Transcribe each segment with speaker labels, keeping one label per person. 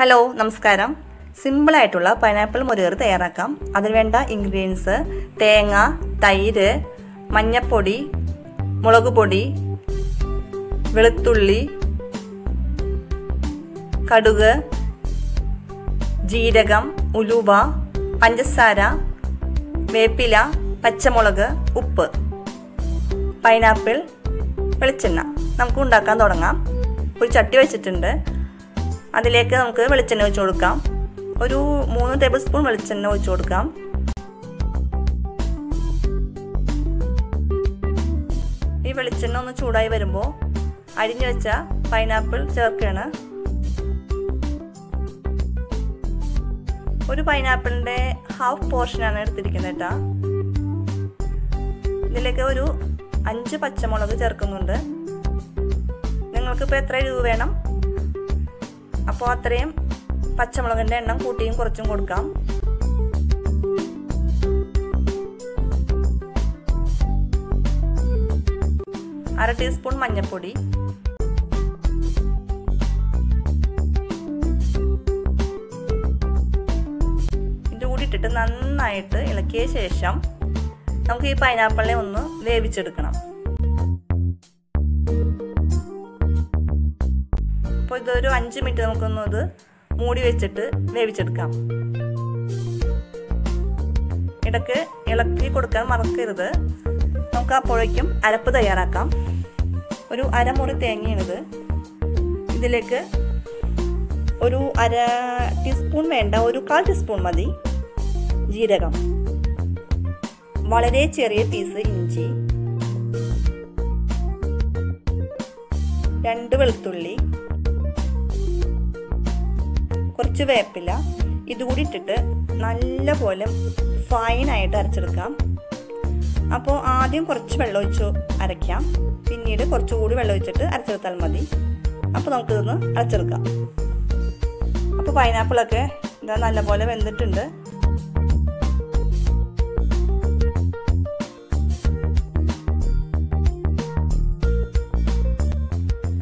Speaker 1: Hello നമസ്കാരം. സിമ്പിളായിട്ടുള്ള pineapple മുരുകർ തയ്യാറാക്കാം. അതിന് വേണ്ട ഇൻഗ്രീഡിയൻസ് തേങ്ങ തൈര് മഞ്ഞപ്പൊടി മുളക് പൊടി വെളുത്തുള്ളി കടുക് ജീരകം ഉലുവ പഞ്ചസാര വേപ്പില പച്ചമുളക് ഉപ്പ്. പൈനാപ്പിൾ വെളിച്ചെണ്ണ. നമുക്ക് ഉണ്ടാക്കാൻ തുടങ്ങാം. ഒരു ചട്ടി വെച്ചിട്ടുണ്ട്. അതിലേക്ക് നമുക്ക് വെളിച്ചെണ്ണ ഒഴിച്ചു കൊടുക്കാം. ഒരു മൂന്ന് ടേബിൾ സ്പൂൺ വെളിച്ചെണ്ണ ഒഴിച്ചു കൊടുക്കാം. ഈ വെളിച്ചെണ്ണ ഒന്ന് ചൂടായി വരുമ്പോൾ അരിഞ്ഞു വെച്ച പൈനാപ്പിൾ ചേർക്കുകയാണ്. ഒരു പൈനാപ്പിളിന്റെ ഹാഫ് പോർഷനാണ് എടുത്തിരിക്കുന്നത് കേട്ടോ. ഇതിലേക്ക് ഒരു അഞ്ച് പച്ചമുളക് ചേർക്കുന്നുണ്ട്. നിങ്ങൾക്കിപ്പോൾ എത്ര രൂപ വേണം? അപ്പോൾ അത്രയും പച്ചമുളകിന്റെ എണ്ണം കൂട്ടിയും കുറച്ചും കൊടുക്കാം. അര ടീസ്പൂൺ മഞ്ഞൾപ്പൊടി. ഇത് കൂടി ഇട്ടിട്ട് നന്നായിട്ട് ഇളക്കിയ ശേഷം നമുക്ക് ഈ പൈനാപ്പിളിനെ ഒന്ന് വേവിച്ചെടുക്കണം. അപ്പോൾ ഒരു അഞ്ച് മിനിറ്റ് നമുക്കൊന്ന് ഇത് മൂടി വെച്ചിട്ട് വേവിച്ചെടുക്കാം. ഇടയ്ക്ക് ഇളക്കി കൊടുക്കാൻ മറക്കരുത്. നമുക്ക് അപ്പോഴേക്കും അരപ്പ് തയ്യാറാക്കാം. ഒരു അരമുറി തേങ്ങയാണിത്. ഇതിലേക്ക് ഒരു അര ടീസ്പൂൺ വേണ്ട ഒരു കാൽ ടീസ്പൂൺ മതി ജീരകം. വളരെ ചെറിയ പീസ് ഇഞ്ചി. രണ്ട് വെളുത്തുള്ളി. കുറച്ച് വേപ്പില ഇതുകൂടി ഇട്ടിട്ട് നല്ല പോലെ ഫൈനായിട്ട് അരച്ചെടുക്കാം. അപ്പോൾ ആദ്യം കുറച്ച് വെള്ളം ഒഴിച്ച് അരയ്ക്കാം. പിന്നീട് കുറച്ചുകൂടി വെള്ളം ഒഴിച്ചിട്ട് അരച്ചെടുത്താൽ മതി. അപ്പോൾ നമുക്കിതൊന്ന് അരച്ചെടുക്കാം. അപ്പോൾ പൈനാപ്പിളൊക്കെ ഇതാ നല്ലപോലെ വെന്തിട്ടുണ്ട്.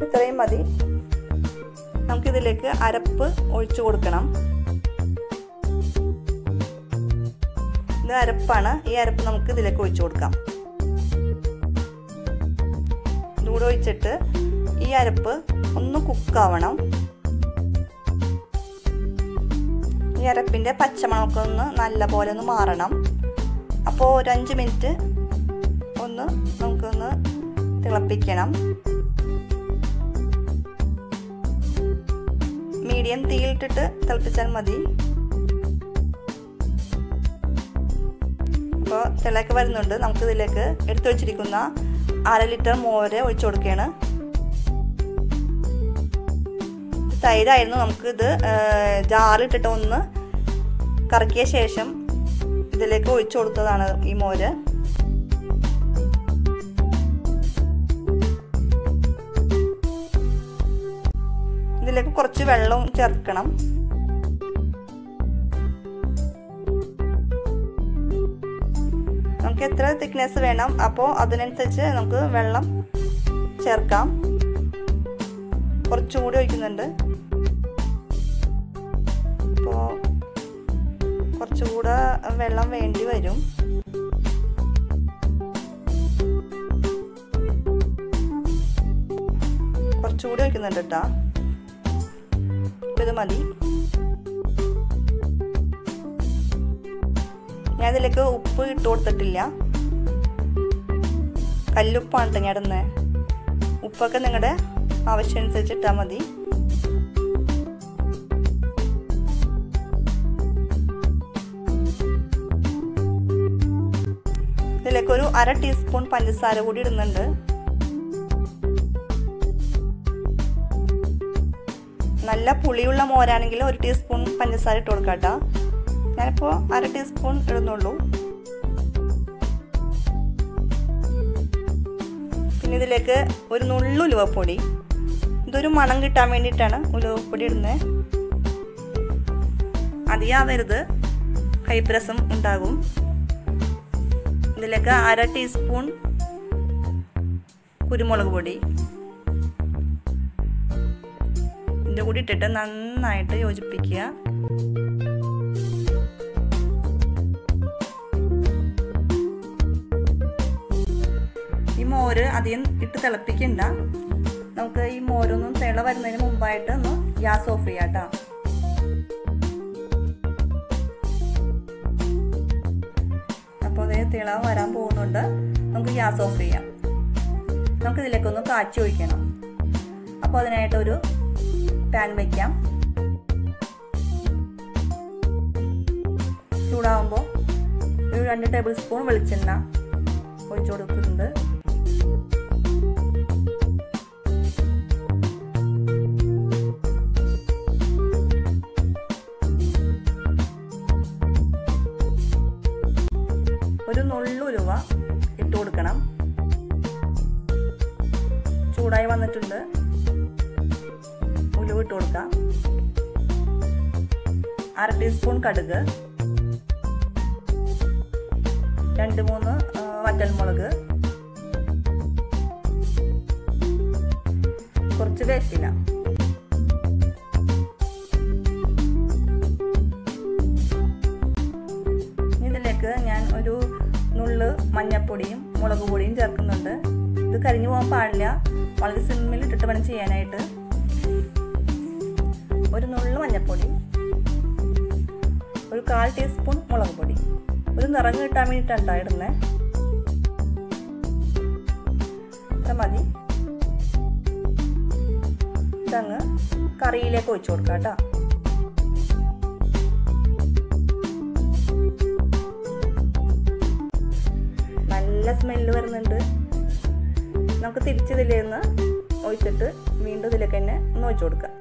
Speaker 1: ഇത്രയും മതി. നമുക്കിതിലേക്ക് അരപ്പ് ഒഴിച്ചു കൊടുക്കണം. ഇത് അരപ്പാണ്. ഈ അരപ്പ് നമുക്ക് ഇതിലേക്ക് ഒഴിച്ചു കൊടുക്കാം. ഇതുകൂടെ ഈ അരപ്പ് ഒന്ന് കുക്കാവണം. ഈ അരപ്പിന്റെ പച്ചമണമൊക്കെ ഒന്ന് നല്ല പോലെ ഒന്ന് മാറണം. അപ്പോൾ ഒരു അഞ്ച് മിനിറ്റ് ഒന്ന് നമുക്കൊന്ന് തിളപ്പിക്കണം. മീഡിയം തീയിലിട്ടിട്ട് തിളപ്പിച്ചാൽ മതി. അപ്പോൾ തിളയൊക്കെ വരുന്നുണ്ട്. നമുക്ക് ഇതിലേക്ക് എടുത്തു വെച്ചിരിക്കുന്ന അര ലിറ്റർ മോര് ഒഴിച്ചു കൊടുക്കുകയാണ്. തൈരായിരുന്നു. നമുക്കിത് ജാറിട്ടിട്ട് ഒന്ന് കറക്കിയ ശേഷം ഇതിലേക്ക് ഒഴിച്ചു കൊടുത്തതാണ് ഈ മോര്. ഇതിലേക്ക് കുറച്ച് വെള്ളവും ചേർക്കണം. നമുക്ക് എത്ര തിക്നെസ് വേണം? അപ്പോൾ അതിനനുസരിച്ച് നമുക്ക് വെള്ളം ചേർക്കാം. കുറച്ചും കൂടി ഒഴിക്കുന്നുണ്ട്. അപ്പോൾ കുറച്ചുകൂടെ വെള്ളം വേണ്ടി വരും. കുറച്ചുകൂടി ഒഴിക്കുന്നുണ്ട് കേട്ടോ ഇത് മതി. ഞാൻ ഇതിലേക്ക് ഉപ്പ് ഇട്ട് കൊടുത്തിട്ടില്ല. കല്ലുപ്പാണ് കേട്ടോ ഉപ്പൊക്കെ നിങ്ങളുടെ ആവശ്യമനുസരിച്ച് ഇട്ടാൽ മതി. ഇതിലേക്ക് ഒരു അര ടീസ്പൂൺ പഞ്ചസാര കൂടി ഇടുന്നുണ്ട്. നല്ല പുളിയുള്ള മോരാണെങ്കിൽ ഒരു ടീസ്പൂൺ പഞ്ചസാര ഇട്ട് കൊടുക്കാം കേട്ടോ. ഞാനിപ്പോൾ അര ടീസ്പൂൺ ഇടുന്നുള്ളൂ. പിന്നെ ഇതിലേക്ക് ഒരു നുള്ളു ഉലുവപ്പൊടി. ഇതൊരു മണം കിട്ടാൻ വേണ്ടിയിട്ടാണ് ഉലുവപ്പൊടി ഇടുന്നത് അതിയാവരുത്. കൈപ്രസം ഉണ്ടാകും. ഇതിലേക്ക് അര ടീസ്പൂൺ കുരുമുളക് പൊടി. ഇത് കൂടി ഇട്ടിട്ട് നന്നായിട്ട് യോജിപ്പിക്കുക. ഈ മോര് അധികം ഇട്ട് തിളപ്പിക്കണ്ട. നമുക്ക് ഈ മോരൊന്നും തിള വരുന്നതിന് മുമ്പായിട്ട് ഒന്ന് ഗ്യാസ് ഓഫ് ചെയ്യാം കേട്ടോ. അപ്പോൾ അതേ തിള വരാൻ പോകുന്നുണ്ട്. നമുക്ക് ഗ്യാസ് ഓഫ് ചെയ്യാം. നമുക്ക് ഇതിലേക്കൊന്ന് കാച്ചി ഒഴിക്കണം. അപ്പോൾ അതിനായിട്ട് ഒരു പാൻ വയ്ക്കാം ചൂടാവുമ്പോൾ ഒരു രണ്ട് ടേബിൾ സ്പൂൺ വെളിച്ചെണ്ണ ഒഴിച്ചു കൊടുക്കുന്നുണ്ട്. കൊടുക്കാം. അര ടീസ്പൂൺ കടുക്. രണ്ട് മൂന്ന് വറ്റൽമുളക്. കുറച്ച് വേപ്പില. ഇതിലേക്ക് ഞാൻ ഒരു നുള്ള് മഞ്ഞപ്പൊടിയും മുളക് പൊടിയും ചേർക്കുന്നുണ്ട്. ഇത് കരിഞ്ഞു പോകാൻ പാടില്ല. വളരെ സിമ്മിൽ ഇട്ടിട്ട് വേണം ചെയ്യാനായിട്ട്. ഒരു നുള്ളു മഞ്ഞൾപ്പൊടി ഒരു കാൽ ടീസ്പൂൺ മുളക് പൊടി. ഒരു നിറം കിട്ടാൻ വേണ്ടിയിട്ടാണ് ഇടുന്നത് ഇത്ര മതി. ഇതങ്ങ് കറിയിലേക്ക് ഒഴിച്ചു കൊടുക്കാം കേട്ടോ നല്ല സ്മെല്ല് വരുന്നുണ്ട്. നമുക്ക് തിരിച്ചിതിലേന്ന് ഒഴിച്ചിട്ട് വീണ്ടും ഇതിലേക്ക് തന്നെ ഒന്ന് ഒഴിച്ചു കൊടുക്കാം.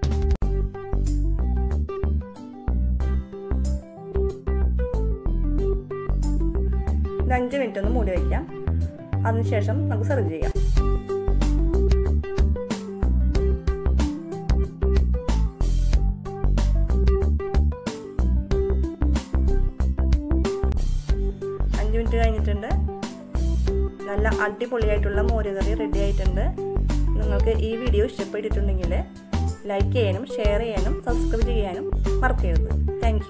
Speaker 1: അഞ്ച് മിനിറ്റ് ഒന്ന് മൂടി വയ്ക്കാം അതിനുശേഷം നമുക്ക് സെർവ് ചെയ്യാം. അഞ്ച് മിനിറ്റ് കഴിഞ്ഞിട്ടുണ്ട്. നല്ല അടിപൊളിയായിട്ടുള്ള മോരുകറി റെഡി ആയിട്ടുണ്ട്. നിങ്ങൾക്ക് ഈ വീഡിയോ ഇഷ്ടപ്പെട്ടിട്ടുണ്ടെങ്കിൽ ലൈക്ക് ചെയ്യാനും ഷെയർ ചെയ്യാനും സബ്സ്ക്രൈബ് ചെയ്യാനും മറക്കരുത്. താങ്ക്